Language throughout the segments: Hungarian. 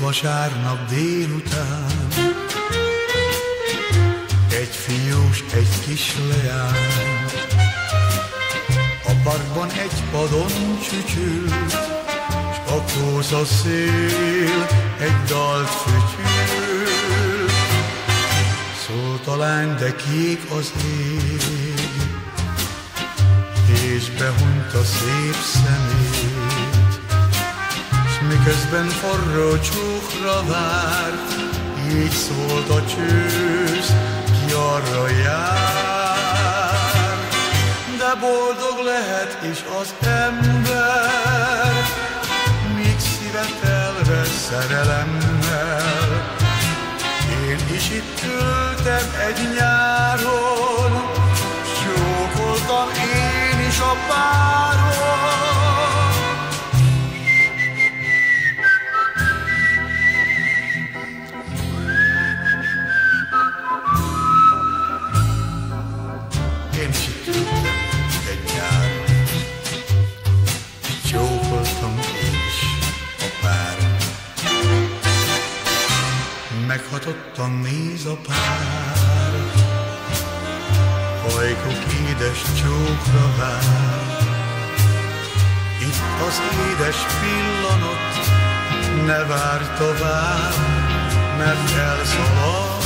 vasárnap délután. Egy fiús, egy kis leány. A parkban egy padon csücsült S a kósza szél egy dalt fütyül. Szólt a lány, de kék az ég És behunyta szép szemét miközben forró csúkra várt, így szólt a csősz, ki arra jár. De boldog lehet is az ember, míg szíve telve szerelemmel. Én is itt ültem egy nyáron, meghatottan néz a pár, Hajkok édes csókra vár. Itt az édes pillanat, ne várj tovább, mert elszalad.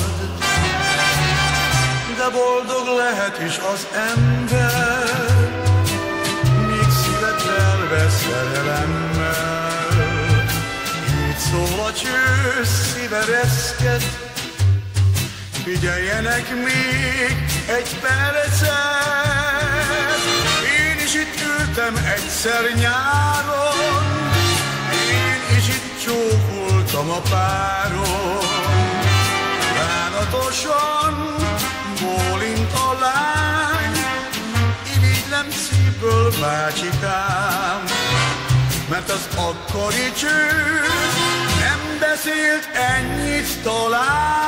De boldog lehet is az ember, cső, szíve reszket, figyeljenek még egy percet. Én is itt ültem egyszer nyáron, én is itt csókoltam a páron. Bánatosan bólint a lány, irigylem szívből bácsikám, mert az akkori cső nem beszélt ennyit talán.